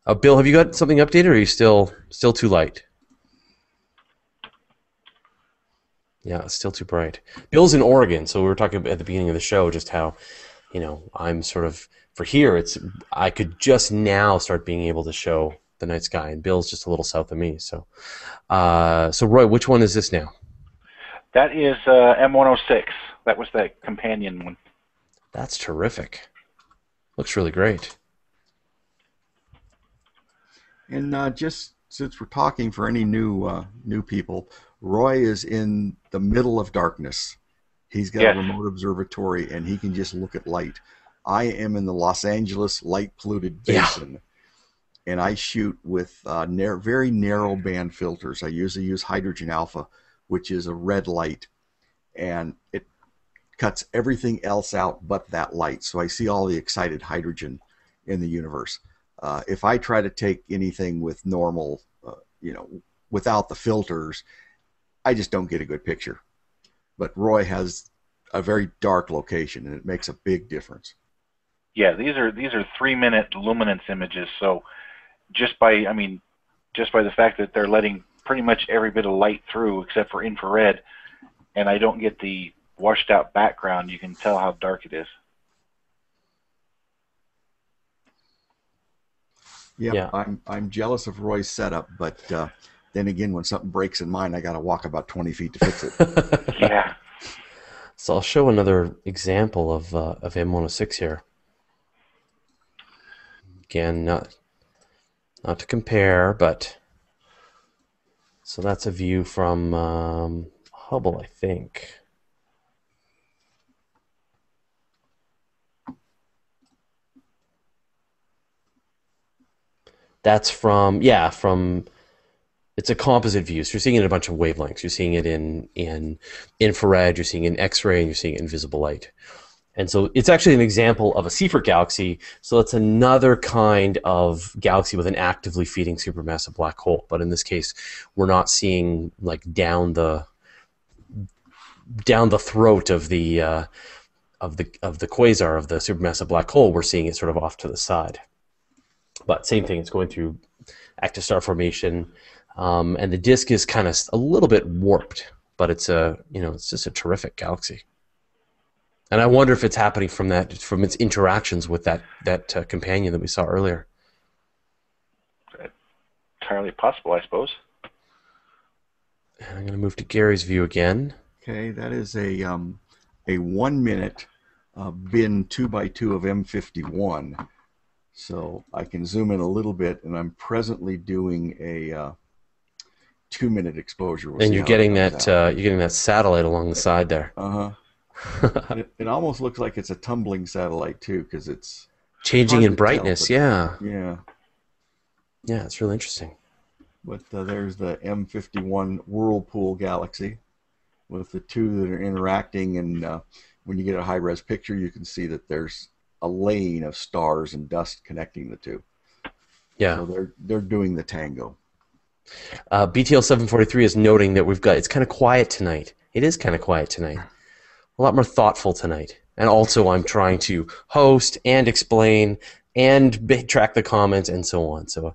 Uh, Bill, have you got something updated, or are you still still too light? Yeah, it's still too bright. Bill's in Oregon, so we were talking at the beginning of the show just how, you know, I'm sort of for here. It's I could just now start being able to show the night sky, and Bill's just a little south of me. So, uh, so Roy, which one is this now? That is uh, M106. That was that companion one. That's terrific. Looks really great. And uh, just since we're talking for any new uh, new people, Roy is in the middle of darkness. He's got Yes. a remote observatory, and he can just look at light. I am in the Los Angeles light polluted Yeah. basin, and I shoot with uh, nar- very narrow band filters. I usually use hydrogen alpha, which is a red light, and it cuts everything else out but that light. So I see all the excited hydrogen in the universe. Uh, if I try to take anything with normal, uh, you know, without the filters, I just don't get a good picture. But Roy has a very dark location, and it makes a big difference. Yeah, these are these are three minute luminance images. So just by I mean, just by the fact that they're letting pretty much every bit of light through except for infrared, and I don't get the washed out background, you can tell how dark it is. Yeah, Yeah. I'm I'm jealous of Roy's setup, but uh, then again, when something breaks in mine, I got to walk about 20 feet to fix it. Yeah. So I'll show another example of uh, of M106 here. Again, not not to compare, but so that's a view from um, Hubble, I think. That's from yeah from it's a composite view. So you're seeing it in a bunch of wavelengths. You're seeing it in in infrared, you're seeing it in X-ray, and you're seeing it in visible light. And so it's actually an example of a Seyfert galaxy. So it's another kind of galaxy with an actively feeding supermassive black hole. But in this case, we're not seeing like down the down the throat of the uh, of the of the quasar of the supermassive black hole. We're seeing it sort of off to the side. but same thing. It's going through active star formation, um, and the disk is kind of a little bit warped, but it's a you know it's just a terrific galaxy. And I wonder if it's happening from that from its interactions with that that uh, companion that we saw earlier. Entirely possible, I suppose. I'm going to move to Gary's view again. Okay, that is a um, a one minute uh, bin two by two of M51. So I can zoom in a little bit, and I'm presently doing a uh, two minute exposure. We'll and you're getting it that uh, you're getting that satellite along the side there, Uh huh. it, it almost looks like it's a tumbling satellite too, because it's changing in to tell, brightness. yeah, yeah. yeah, it's really interesting. But uh, there's the M51 Whirlpool Galaxy with the two that are interacting. And uh, when you get a high res picture, you can see that there's a lane of stars and dust connecting the two. Yeah. So they're they're doing the tango. Uh, BTL 743 is noting that we've got it's kind of quiet tonight. It is kind of quiet tonight. A lot more thoughtful tonight. And also, I'm trying to host and explain and b- track the comments and so on. So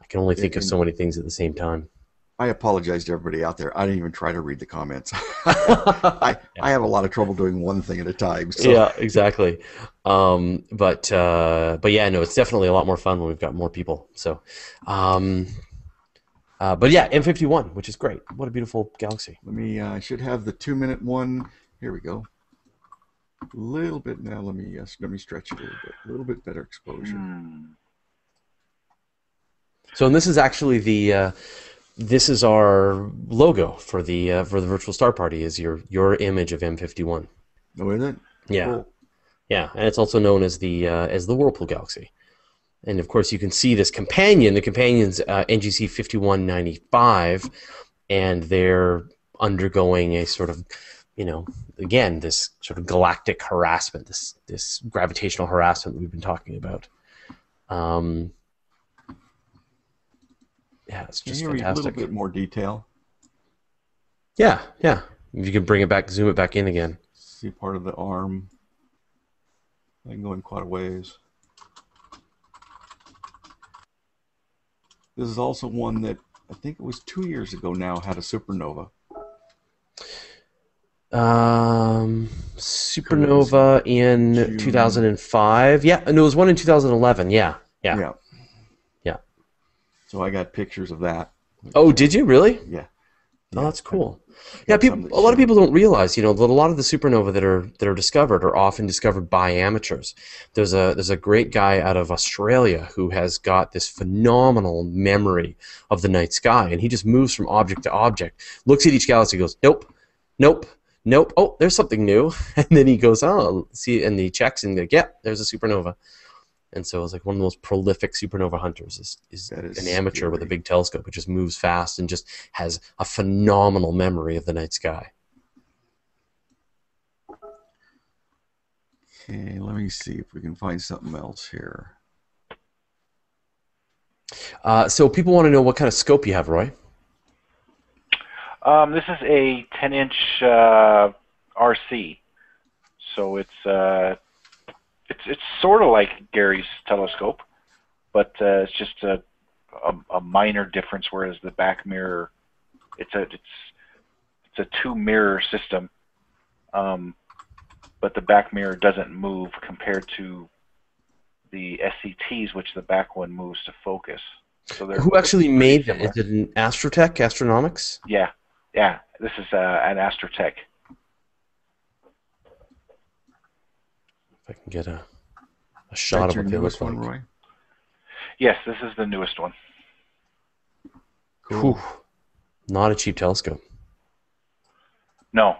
I can only think of so many things at the same time. I apologize to everybody out there. I didn't even try to read the comments. I, I have a lot of trouble doing one thing at a time. So. Yeah, exactly. Um, but uh, but yeah, no, it's definitely a lot more fun when we've got more people. So, um, uh, but yeah, M51, which is great. What a beautiful galaxy. Let me. Uh, I should have the two minute one. Here we go. A little bit now. Let me uh, let me stretch it a little bit. A little bit better exposure. Hmm. So, and this is actually the uh, this is our logo for the uh, for the virtual star party. Is your your image of M51? Oh, is it? Yeah, Cool. yeah, and it's also known as the uh, as the Whirlpool Galaxy. And of course, you can see this companion. The companion's uh, NGC 5195, and they're undergoing a sort of, you know, again this sort of galactic harassment, this this gravitational harassment that we've been talking about. Um, yeah, it's just Can you read a little bit more detail? Yeah, yeah. If you can bring it back, zoom it back in again. See part of the arm. I can go in quite a ways. This is also one that I think it was two years ago now had a supernova. Um, Supernova in June. 2005. Yeah, and it was one in 2011. Yeah, yeah. Yeah. Yeah. So I got pictures of that. Oh, did you really? Yeah. Oh, that's cool. Got Yeah, people. A lot of people don't realize, you know, that a lot of the supernova that are that are discovered are often discovered by amateurs. There's a there's a great guy out of Australia who has got this phenomenal memory of the night sky, and he just moves from object to object, looks at each galaxy, goes, nope, nope, nope. Oh, there's something new, and then he goes, oh, see, and he checks and like, yeah, there's a supernova. And so it's like one of the most prolific supernova hunters is, is, is an amateur with a big telescope who just moves fast and just has a phenomenal memory of the night sky. Okay, let me see if we can find something else here. Uh, so people want to know what kind of scope you have, Roy. Um, this is a 10-inch uh, RC, so it's uh, it's it's sort of like Gary's telescope, but uh, it's just a, a a minor difference. Whereas the back mirror, it's a it's it's a two mirror system, um, but the back mirror doesn't move compared to the SCTs, which the back one moves to focus. So Who actually made them? Is it an Astrotech, Astronomics? Yeah, yeah. This is uh, an Astrotech. If I can get a, a shot That's of your what they newest look one, like. Roy? Yes, this is the newest one. Whew. Not a cheap telescope. No,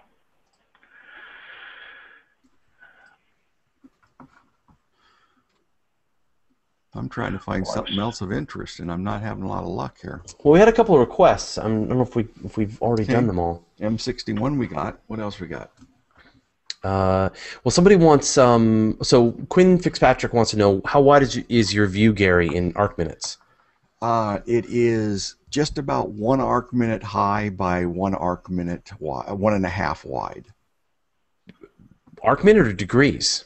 I'm trying to find Of something else of interest, and I'm not having a lot of luck here. Well, we had a couple of requests. I'm, I don't know if we if we've already Okay. done them all. M61 we got. What else we got? Uh, well, somebody wants um. So Quinn Fitzpatrick wants to know how wide is, is your view, Gary, in arc minutes? Uh, it is just about one arc minute high by one arc minute wide, one and a half wide. Arc minute or degrees?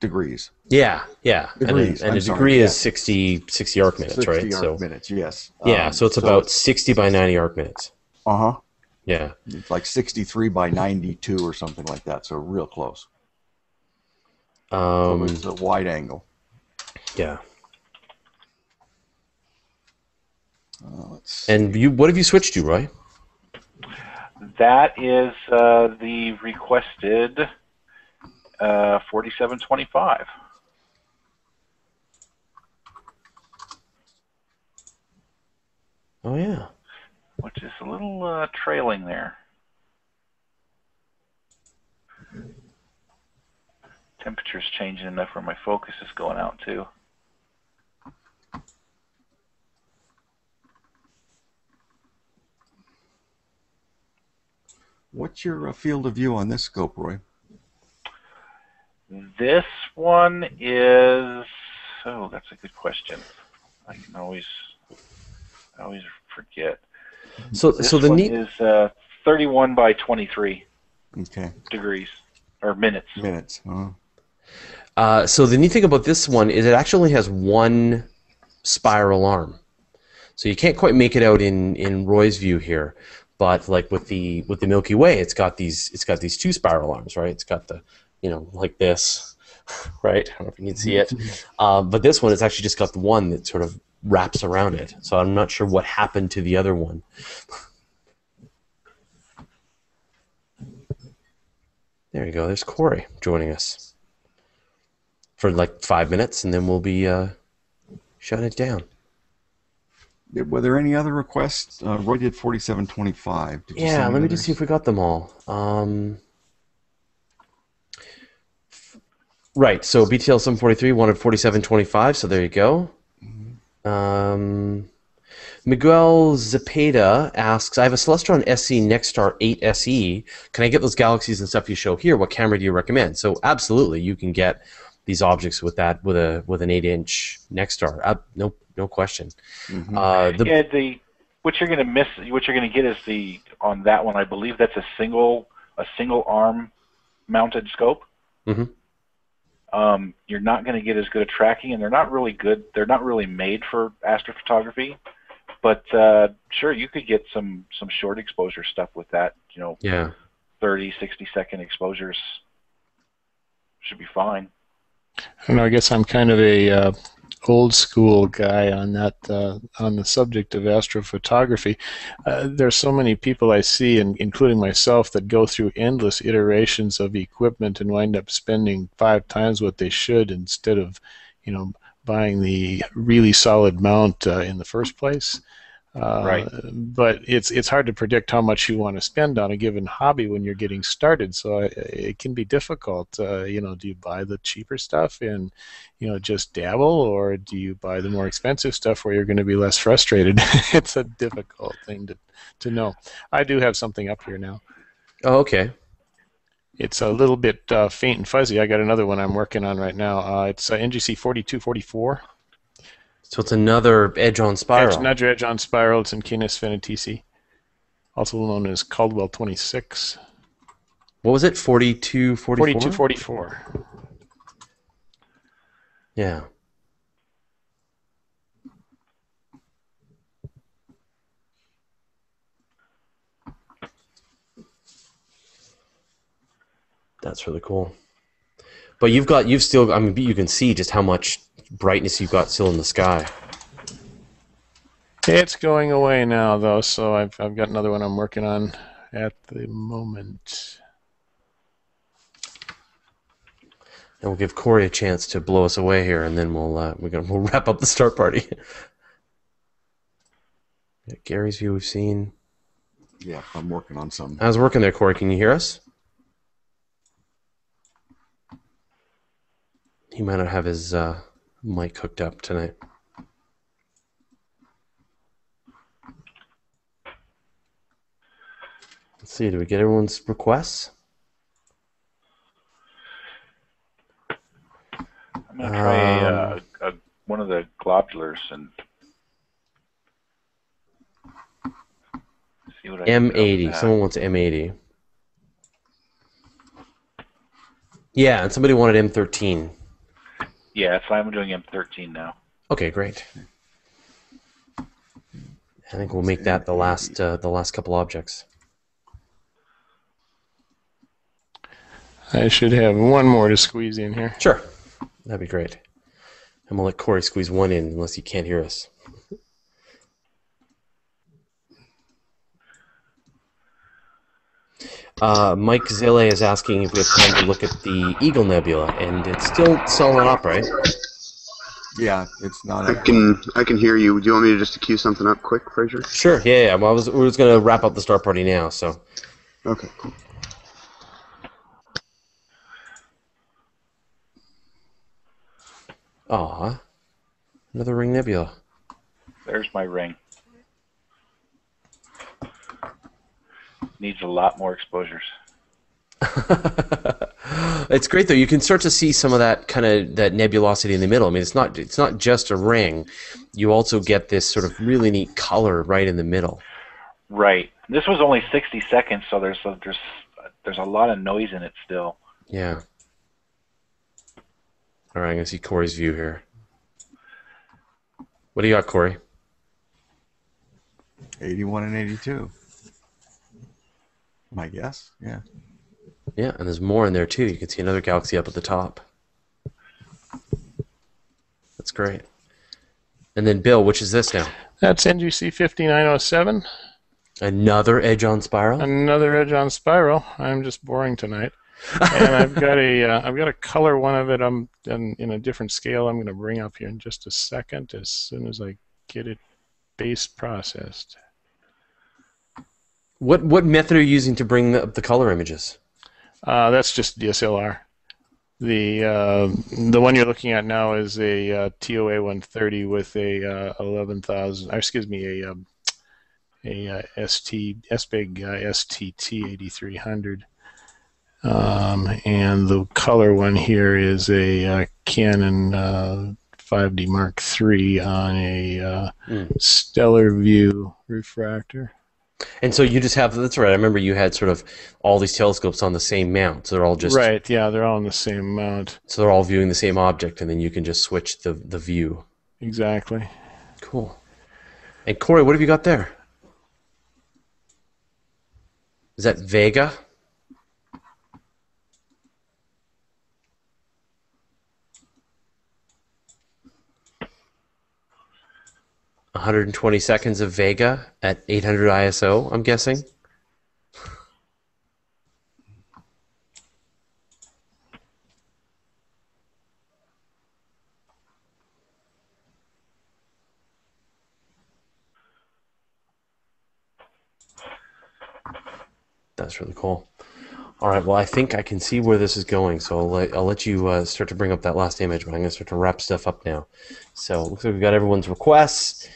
Degrees. Yeah, yeah. Degrees, And, a, and I'm a sorry, degree yeah. is 60, 60 arc minutes, 60 right? arc So minutes, yes. yeah, Um, so it's about 60 by 90 arc minutes. Uh huh. Yeah. It's like 63 by 92 or something like that. So real close. So Um, it's a wide angle. yeah. Uh, let's. And you, what have you switched to, Roy? That is uh, the requested uh, 4725. Oh yeah. which is a little uh, trailing there. Temperature's changing enough where my focus is going out too. What's your uh, field of view on this scope, Roy? This one is oh, that's a good question. I can always I always forget. So This so the one neat is uh, 31 by 23 Okay. degrees or minutes. Minutes. Uh, uh, so the neat thing about this one is it actually has one spiral arm. So you can't quite make it out in in Roy's view here, but like with the with the Milky Way, it's got these it's got these two spiral arms, right? It's got the you know like this, right? I don't know if you can see it, um, but this one it's actually just got the one that sort of wraps around it. So I'm not sure what happened to the other one. There you go. There's Corey joining us for like five minutes, and then we'll be uh, shutting it down. were there any other requests? Uh, Roy did 4725. Did Yeah, let me just see if we got them all. Um, right. So BTL 743 wanted 4725. So there you go. Um, Miguel Zepeda asks, I have a Celestron SE Nexstar 8 SE. Can I get those galaxies and stuff you show here? What camera do you recommend? So absolutely, you can get these objects with that with a with an 8 inch Nexstar. Uh, no no question. Mhm. Uh, the, yeah, the what you're gonna miss, what you're gonna get is the on that one. I believe that's a single a single arm mounted scope. Mhm. Um, you're not gonna get as good a tracking, and they're not really good. They're not really made for astrophotography. But uh, sure, you could get some some short exposure stuff with that. You know, yeah. 30, 60 second exposures should be fine. I don't know. I guess I'm kind of a uh, old school guy on that uh, on the subject of astrophotography. Uh, there's so many people I see, and including myself, that go through endless iterations of equipment and wind up spending five times what they should instead of, you know, buying the really solid mount uh, in the first place. Uh, Right. But it's it's hard to predict how much you want to spend on a given hobby when you're getting started. So I, it can be difficult. Uh, you know, do you buy the cheaper stuff and you know just dabble, or do you buy the more expensive stuff where you're going to be less frustrated? it's a difficult thing to to know. I do have something up here now. Oh, okay. It's a little bit uh, faint and fuzzy. I got another one I'm working on right now. Uh, it's uh, NGC 4244. So it's another edge on spiral. Edge, nudge edge on spiral. It's in Canis Venatici, also known as Caldwell 26. What was it? 42, 44? 4244. Yeah. That's really cool. But you've got, you've still, I mean, you can see just how much brightness you've got still in the sky. It's going away now, though, so I've, I've got another one I'm working on at the moment. And we'll give Corey a chance to blow us away here, and then we'll uh, we're gonna we'll wrap up the start party. Yeah, Gary's view we've seen. Yeah, I'm working on some. How's it working there, Corey? Can you hear us? He might not have his uh, mic hooked up tonight. Let's see. Do we get everyone's requests? I'm gonna try a, uh, Um, a one of the globulars and see what I can do with M80. Someone wants M80. Yeah, and somebody wanted M13. Yeah, that's why I'm doing M13 now. Okay, great. I think we'll make that the last uh, the last couple objects. I should have one more to squeeze in here. Sure, that'd be great. I'm gonna let Corey squeeze one in unless he can't hear us. Uh, Mike Zille is asking if we have time to look at the Eagle Nebula, and it's still solid up, right? Yeah, it's not. I A, can I can hear you. Do you want me to just queue something up quick, Fraser? Sure. Yeah, yeah. Well, I was we was gonna wrap up the star party now, so Okay, cool. aw, another Ring Nebula. There's my ring. Needs a lot more exposures. it's great though. You can start to see some of that kind of that nebulosity in the middle. I mean, it's not it's not just a ring. You also get this sort of really neat color right in the middle. Right. This was only 60 seconds, so there's a, there's there's a lot of noise in it still. Yeah. All right, I'm gonna see Corey's view here. What do you got, Corey? 81 and 82. My guess, yeah. Yeah, and there's more in there too. You can see another galaxy up at the top. That's great. And then Bill, which is this now? That's NGC 5907. Another edge on spiral. Another edge on spiral. I'm just boring tonight. and I've got a uh, I've got a color one of it. I'm in, in a different scale. I'm going to bring up here in just a second as soon as I get it base processed. What what method are you using to bring up the color images? Uh, that's just DSLR. The uh, the one you're looking at now is a uh, TOA 130 with a uh, 11,000. Excuse me, a um, a uh, ST SBIG uh, STT 8300. Um, and the color one here is a uh, Canon uh, 5D Mark III on a uh, Mm. Stellarvue refractor. And so you just have that's right. I remember you had sort of all these telescopes on the same mount, so they're all just right, yeah, they're all on the same mount. so they're all viewing the same object, and then you can just switch the the view. Exactly. Cool. And Corey, what have you got there? Is that Vega? One hundred and twenty seconds of Vega at eight hundred ISO. I'm guessing. That's really cool. All right. Well, I think I can see where this is going, so I'll let, I'll let you uh, start to bring up that last image, but I'm going to start to wrap stuff up now. So looks like we've got everyone's requests.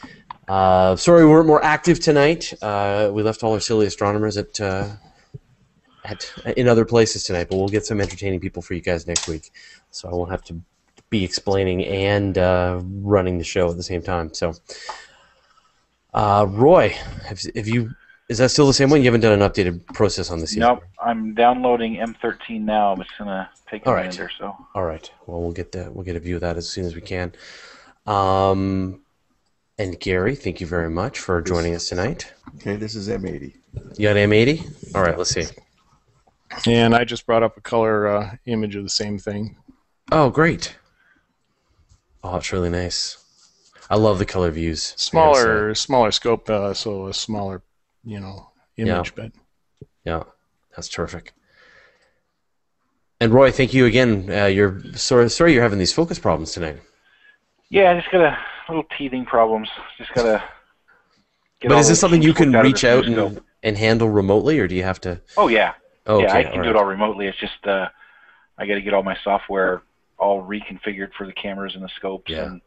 Uh, sorry we weren't more active tonight. Uh, we left all our silly astronomers at, uh, at in other places tonight, but we'll get some entertaining people for you guys next week. So I won't have to be explaining and uh, running the show at the same time. So, uh, Roy, have, have you? Is that still the same one? You haven't done an updated process on this yet. Nope, I'm downloading M13 now. But it's gonna take a All right. minute or so. All right. Well, we'll get the we'll get a view of that as soon as we can. Um, and Gary, thank you very much for joining us tonight. Okay, this is M80. You got M80? All right. Let's see. And I just brought up a color uh, image of the same thing. Oh, great. Oh, it's really nice. I love the color views. Smaller, smaller scope, uh, so a smaller, you know, Yeah. But. Yeah, that's terrific. And Roy, thank you again. Uh, you're sorry, sorry you're having these focus problems tonight. Yeah, I just got a little teething problems. Just gotta. But is this something you can worked reach out and, and handle remotely, or do you have to? Oh yeah, Oh, okay, yeah, I can all do it all remotely. It's just uh, I got to get all my software all reconfigured for the cameras and the scopes. Yeah. And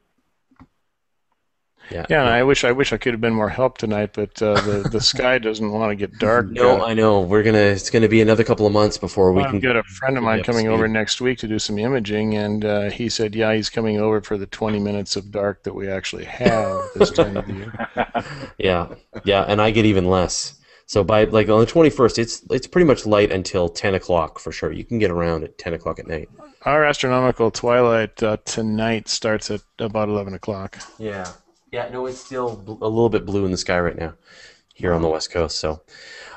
Yeah. yeah, and I wish I wish I could have been more help tonight, but uh, the the sky doesn't want to get dark. No, uh, I know. We're gonna. It's gonna be another couple of months before we I've can got a friend of mine coming over next week to do some imaging, and uh, he said, yeah, he's coming over for the 20 minutes of dark that we actually have this time of year. Yeah, yeah, and I get even less. So by like on the 21st, it's it's pretty much light until 10 o'clock for sure. You can get around at 10 o'clock at night. Our astronomical twilight uh, tonight starts at about 11 o'clock. Yeah. Yeah. No, it's still a little bit blue in the sky right now here on the west coast. So.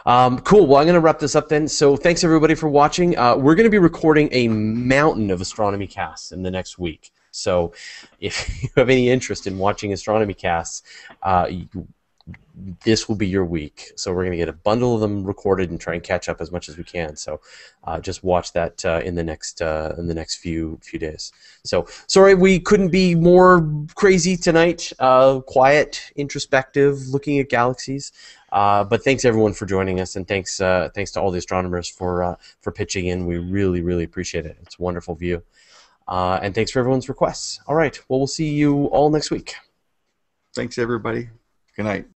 Um, cool. Well, I'm going to wrap this up then. So, thanks everybody for watching. Uh, we're going to be recording a mountain of astronomy casts in the next week. So, if you have any interest in watching astronomy casts, uh, you, this will be your week. So, we're going to get a bundle of them recorded and try and catch up as much as we can. So, uh, just watch that uh, in the next uh, in the next few few days. So, sorry we couldn't be more crazy tonight. Uh, quiet, introspective, looking at galaxies. Uh, but thanks everyone for joining us, and thanks uh, thanks to all the astronomers for for pitching in. We really really appreciate it. It's a wonderful view, and thanks for everyone's requests. All right, well we'll see you all next week. Thanks, everybody. Good night.